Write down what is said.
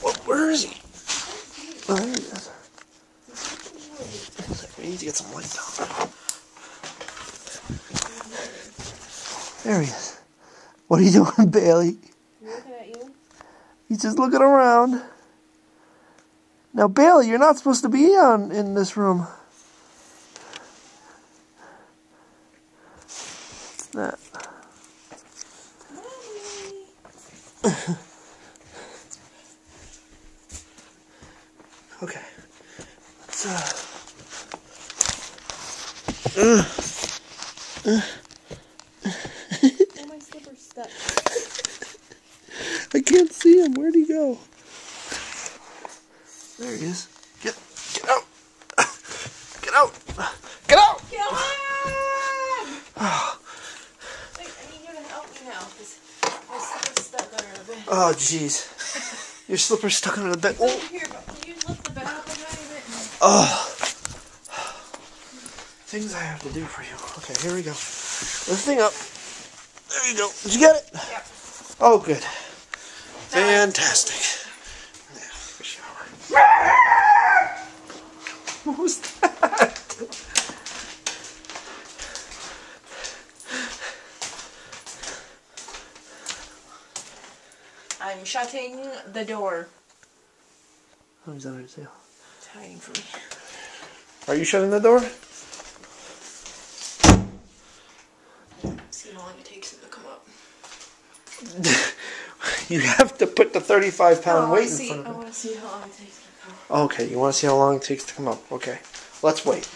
What, where is he? Oh, there he is. We need to get some light down. There he is. What are you doing, Bailey? Looking at you. He's just looking around. Now, Bailey, you're not supposed to be on in this room. That? Okay. Let's uh. Oh, my slipper's stuck. I can't see him. Where'd he go? There he is. Get get out. Get out. Get out. Come on! Wait, I need you to help me now, because my slipper's stuck under the bed. Oh jeez. Your slipper's stuck under the bed. Oh. over here, but can you lift the bed up a tiny bit? Oh. Things I have to do for you. Okay, here we go. Lift thing up. There you go. Did you get it? Yep. Oh, good. Fantastic. Yeah, shower. What was that? I'm shutting the door. Oh, he's under his tail. It's hiding from me. Are you shutting the door? See how long it takes him to come up. you have to put the 35 pound oh, I wanna weight in front I of it. want to see how long it takes to come up. Okay, you want to see how long it takes to come up? Okay, let's wait.